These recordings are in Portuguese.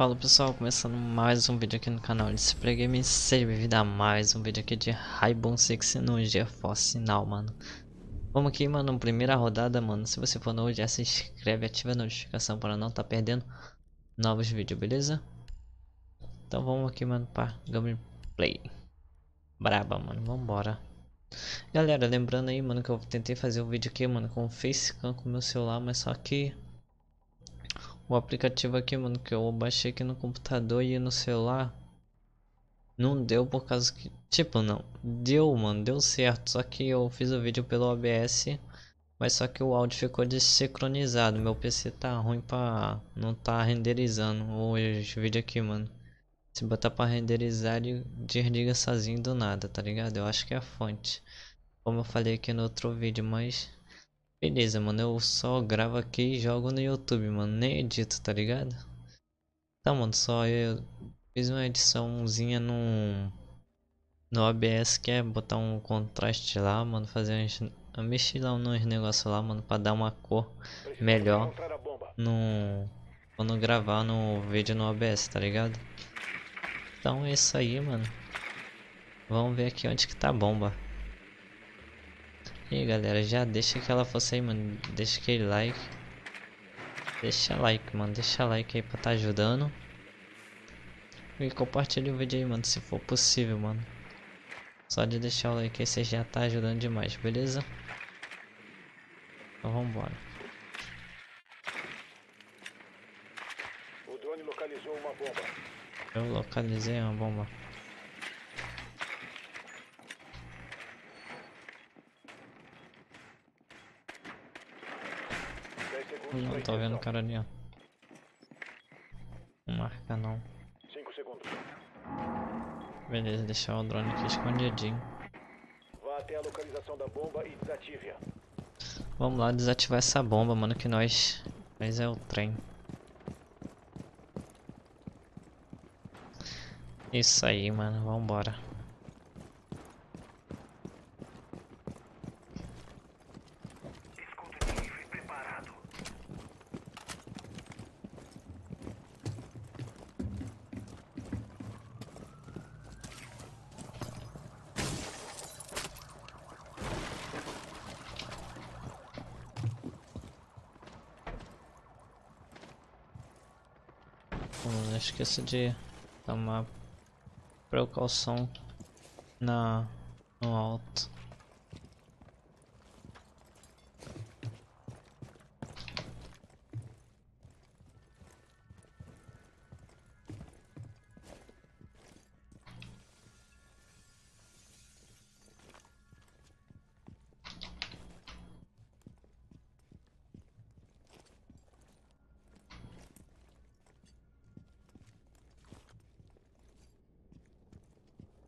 Fala pessoal, começando mais um vídeo aqui no canal de Spray Game, seja bem-vindo a mais um vídeo aqui de Rainbow Six no GeForce Now, mano. Vamos aqui, mano, primeira rodada, mano, se você for novo já se inscreve, ativa a notificação para não estar tá perdendo novos vídeos, beleza? Então vamos aqui, mano, para gameplay. Braba, mano, vambora. Galera, lembrando aí, mano, que eu tentei fazer o um vídeo aqui, mano, com o Facecam com meu celular, mas só que o aplicativo aqui, mano, que eu baixei aqui no computador e no celular. Não deu por causa que... Tipo, não. Deu, mano. Deu certo. Só que eu fiz o vídeo pelo OBS. Mas só que o áudio ficou desincronizado. Meu PC tá ruim pra... Não tá renderizando os vídeos aqui, mano. Se botar pra renderizar, ele desliga sozinho do nada, tá ligado? Eu acho que é a fonte. Como eu falei aqui no outro vídeo, mas... Beleza, mano, eu só gravo aqui e jogo no YouTube, mano, nem edito, tá ligado? Tá, mano, só eu fiz uma ediçãozinha no, no OBS, que é botar um contraste lá, mano, fazer uns, mexer lá nos negócios lá, mano, pra dar uma cor melhor no, quando gravar no vídeo no OBS, tá ligado? Então é isso aí, mano. Vamos ver aqui onde que tá a bomba. E aí galera, já deixa aquela força aí, mano. Deixa aquele like. Deixa like, mano. Deixa like aí pra tá ajudando. E compartilha o vídeo aí, mano, se for possível, mano. Só de deixar o like aí, você já tá ajudando demais, beleza? Então vambora. O drone localizou uma bomba. Eu localizei uma bomba. Não tô vendo o cara ali, ó. Não marca não. 5 segundos. Beleza, deixar o drone aqui escondidinho. Vamos lá desativar essa bomba, mano, que nós... Nós é o trem. Isso aí, mano, vambora. Não esqueça de tomar precaução na no alto.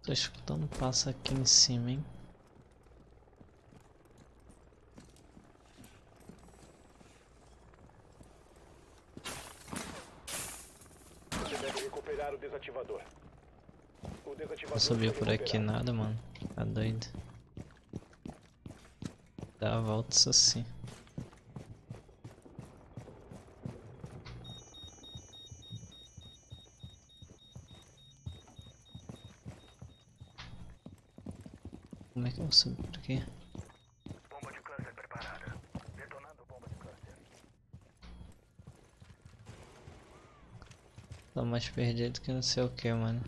Tô escutando passo aqui em cima, hein? Você deve recuperar o desativador. O desativador Não subiu por aqui nada, mano. Tá doido. Dá a volta assim. Que eu vou subir por aqui? Bomba de câncer preparada. Detonando bomba de câncer. Tô mais perdido que não sei o que, mano.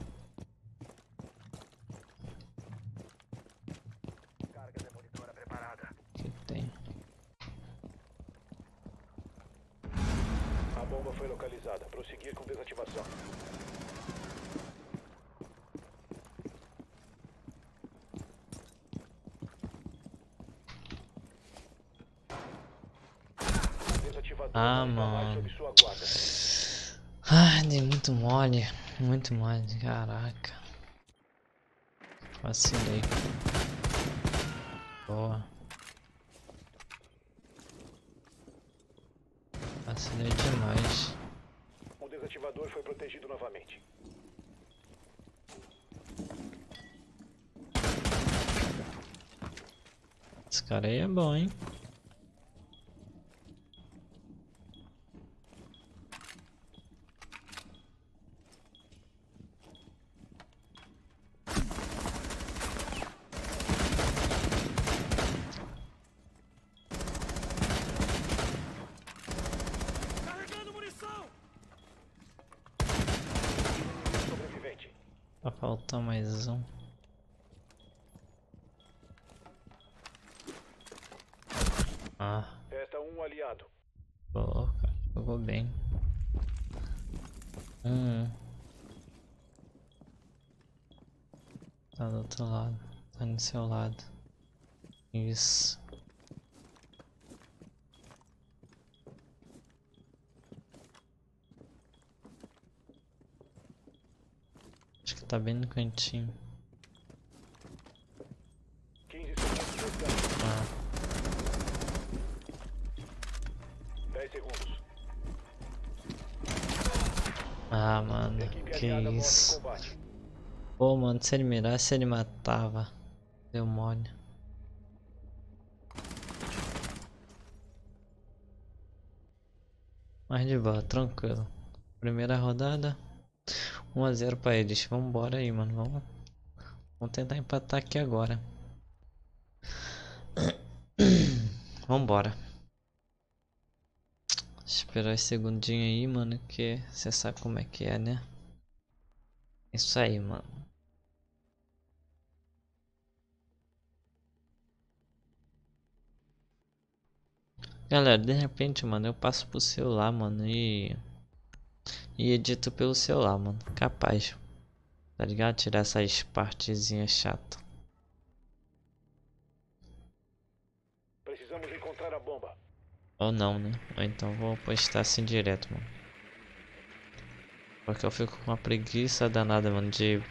A bomba foi localizada. Prosseguir com desativação. Desativador Ah, mais mano. Ai, dei muito mole. Muito mole, caraca. Vacilei. Boa. Vacilei demais. O desativador foi protegido novamente. Esse cara aí é bom, hein? Faltar mais um. Ah. Resta um aliado. Cara, jogou bem. Hum. Tá do outro lado. Tá no seu lado. Isso. Tá bem no cantinho. 15 segundos de descanso. Ah, 10 segundos. ah mano, que isso. Pô, mano, se ele mirasse, ele matava. Deu mole. Mas de boa, tranquilo. Primeira rodada. 1 a 0 pra eles. Vambora aí, mano. Vamos, vamos tentar empatar aqui agora. Vambora. Esperar esse segundinho aí, mano. Que você sabe como é que é, né? Isso aí, mano. Galera, de repente, mano, eu passo pro celular, mano, e. E edito pelo celular, mano. Capaz. Tá ligado? Tirar essas partezinhas chatas. Precisamos encontrar a bomba. Ou não, né? Ou então vou postar assim direto, mano. Porque eu fico com uma preguiça danada, mano, de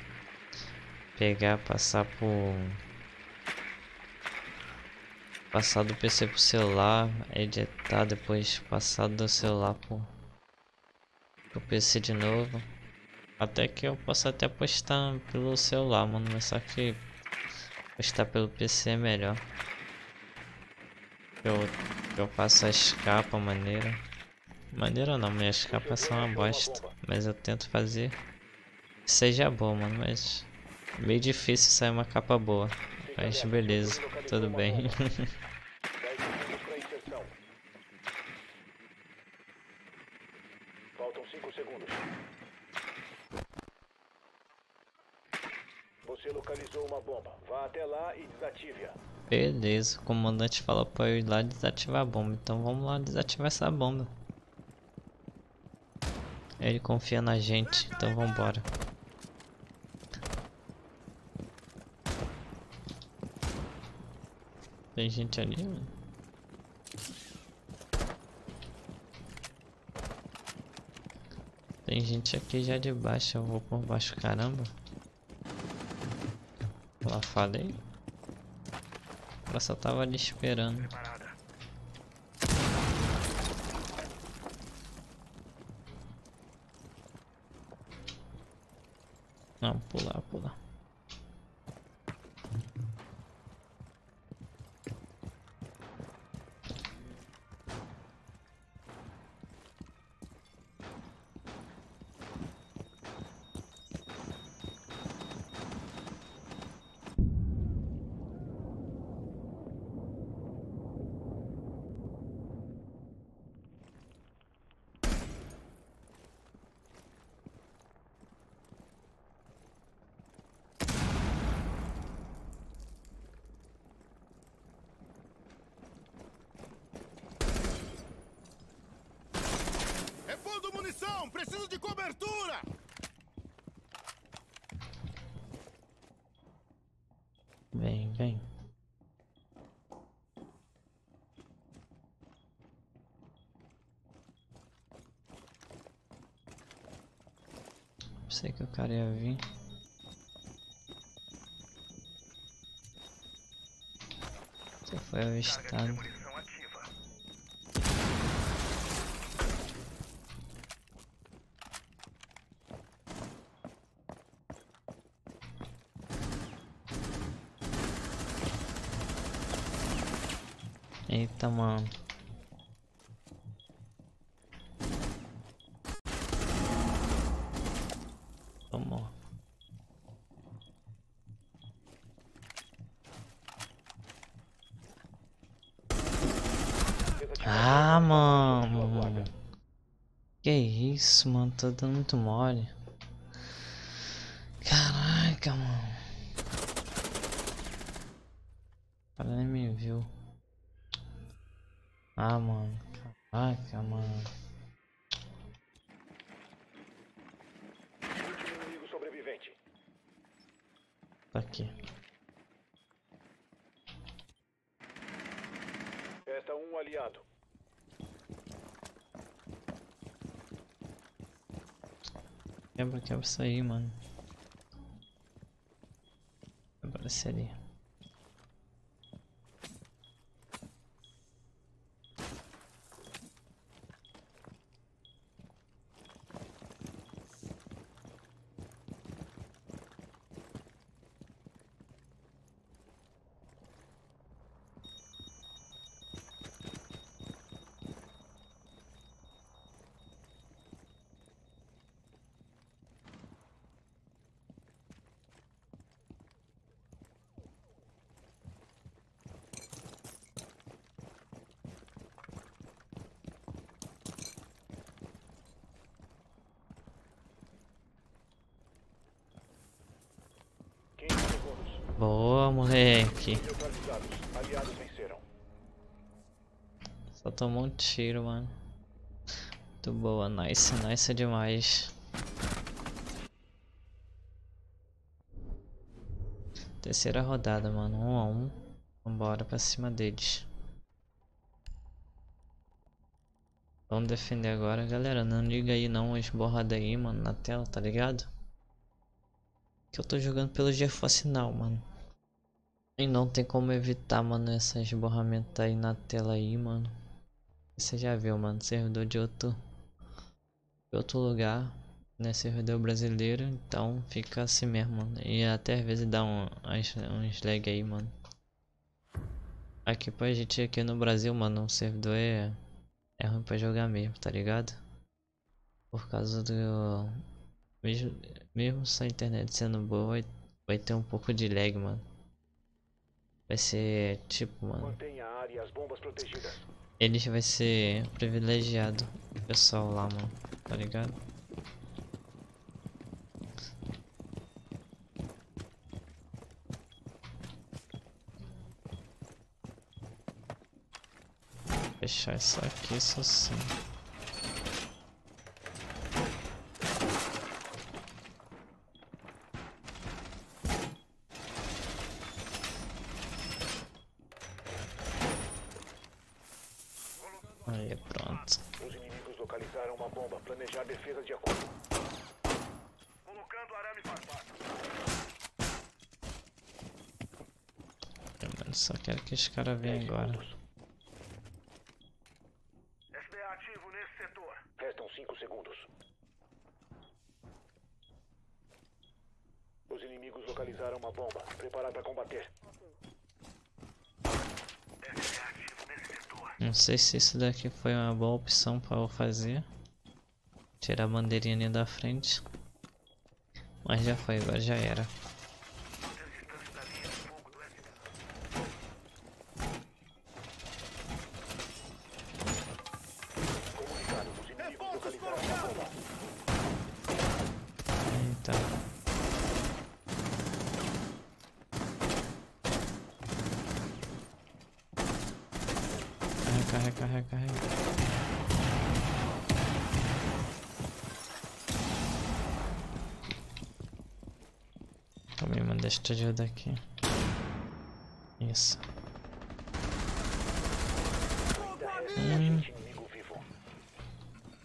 pegar, passar por. Passar do PC pro celular, editar, depois passar do celular pro, pro PC de novo. Até que eu posso até postar pelo celular, mano, mas só que postar pelo PC é melhor. Eu, eu faço as capas maneira. Maneira não, minhas capas são uma bosta. Mas eu tento fazer que seja bom, mano. Mas meio difícil sair uma capa boa. Mas beleza, tudo bem. 10 segundos para inserção. Faltam 5 segundos. Você localizou uma bomba. Vá até lá e desative-a. Beleza, o comandante falou pra eu ir lá desativar a bomba. Então vamos lá desativar essa bomba. Ele confia na gente, então vambora. Tem gente ali, mano. Tem gente aqui já de baixo, eu vou por baixo, caramba. Lá falei. Ela só tava ali esperando. Não, pular, pular. Munição! Preciso de cobertura! Vem, vem. Sei que o cara ia vir. Você foi avistado. Eita, mano. Vamos. Ah, mano. Que isso, mano. Tá dando muito mole. Caralho. Caraca, mano. O cara nem me viu. Ah, mano. Caraca, mano. Último inimigo sobrevivente. Tá aqui. Resta um aliado. Quebra, quebra isso aí, mano. Agora seria. Quinze segundos. Boa, moleque. Só tomou um tiro, mano. Muito boa, nice, nice demais. Terceira rodada, mano. Um a um. Vambora pra cima deles. Vamos defender agora, galera. Não liga aí não as borradas aí, mano, na tela, tá ligado? Que eu tô jogando pelo GeForce Now, mano. E não tem como evitar, mano, essas borramentos aí na tela aí, mano. Você já viu, mano, servidor de outro de outro lugar, né, servidor brasileiro, então fica assim mesmo, mano. E até às vezes dá um, uns, lag aí, mano. Aqui pra gente aqui no Brasil, mano, o servidor é é ruim pra jogar mesmo, tá ligado? Por causa do mesmo, mesmo se a internet sendo boa, vai ter um pouco de lag, mano. Vai ser tipo, mano. E. Eles vai ser privilegiado, o pessoal lá, mano. Tá ligado? Fechar isso aqui, só sim. Aí, pronto. Os inimigos localizaram uma bomba. Planejar defesa de acordo. Colocando arame farpado. Eu só quero que os caras venham agora. SDA ativo nesse setor. Restam 5 segundos. Os inimigos localizaram uma bomba. Preparar para combater. SDA ativo nesse setor. Não sei se isso daqui foi uma boa opção para eu fazer. Tirar a bandeirinha ali da frente. Mas já foi, agora já era. Necessitamos da linha de fogo do SDA. Comunicado. Os inimigos Reforços localizaram uma bomba. colocados! Eita. Carrega, carrega, carrega, deixa eu te ajudar aqui. Isso. Ainda resta agente inimigo vivo.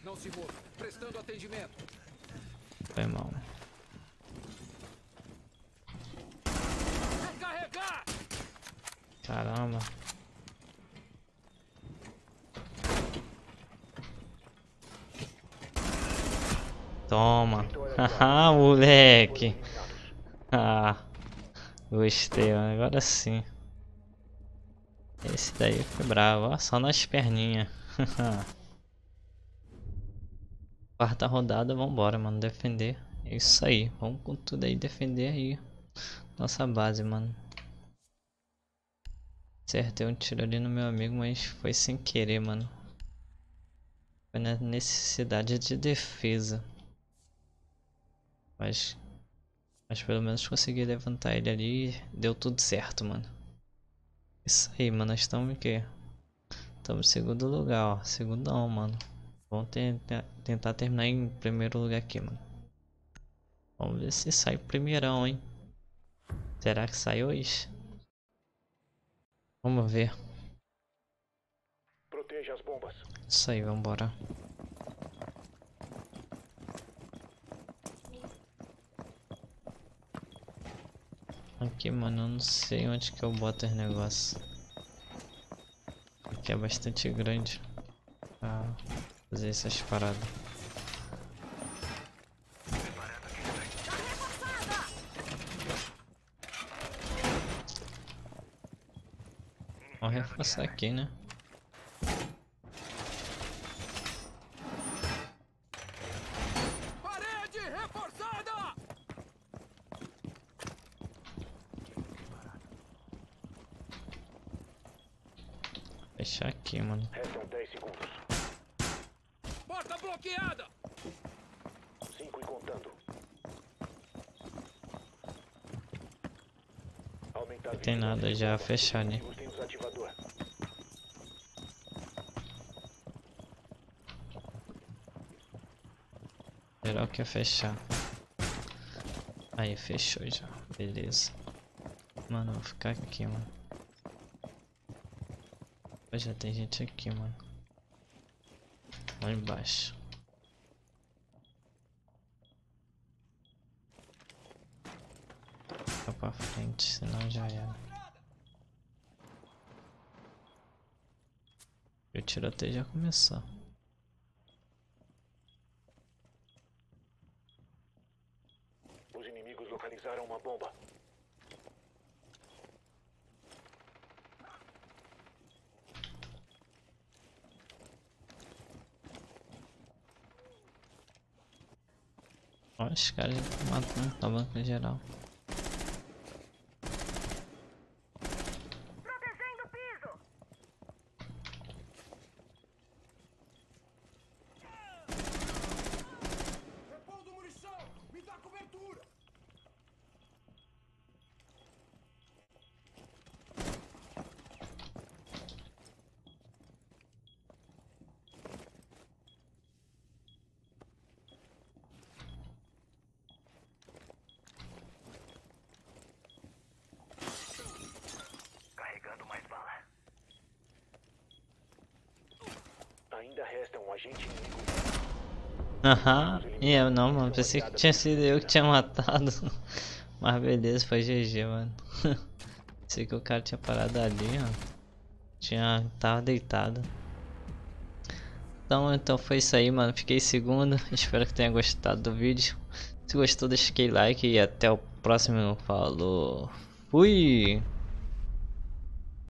Não se mova, prestando atendimento. Mal. Recarregar! Caramba. Toma. Haha, moleque. Ah, gostei, agora sim. Esse daí foi bravo, ó, só nas perninhas. Quarta rodada, vambora, mano, defender. É isso aí, vamos com tudo aí, defender aí. Nossa base, mano. Acertei um tiro ali no meu amigo, mas foi sem querer, mano. Foi na necessidade de defesa. Mas Mas pelo menos consegui levantar ele ali e deu tudo certo, mano. Isso aí, mano. Nós estamos em quê? Estamos em segundo lugar, ó. Segundão, mano. Vamos tentar, tentar terminar em primeiro lugar aqui, mano. Vamos ver se sai primeirão, hein? Será que sai hoje? Vamos ver. Proteja as bombas. Isso aí, vambora. Aqui, mano, eu não sei onde que eu boto os negócios. Aqui é bastante grande fazer essas paradas. Vamos reforçar aqui, né? Parede reforçada! Fechar aqui, mano. Restam 10 segundos. Porta bloqueada! 5 e contando. Aumentar Não tem nada já, fechar, né? Geral quer fechar. Aí, fechou já. Beleza. Mano, eu vou ficar aqui, mano. Já tem gente aqui, mano. Lá embaixo. Fica pra frente, senão já era. E o tiroteio já começou. Os inimigos localizaram uma bomba. Ó, os caras matando a banca geral. Ainda resta um agente inimigo. Aham, e eu não, mano. Pensei que tinha sido eu que tinha matado. Mas beleza, foi GG, mano. Pensei que o cara tinha parado ali, ó. Tinha. tava deitado. Então, então foi isso aí, mano. Fiquei segundo. Espero que tenha gostado do vídeo. Se gostou, deixa aquele like e até o próximo. Falou. Fui!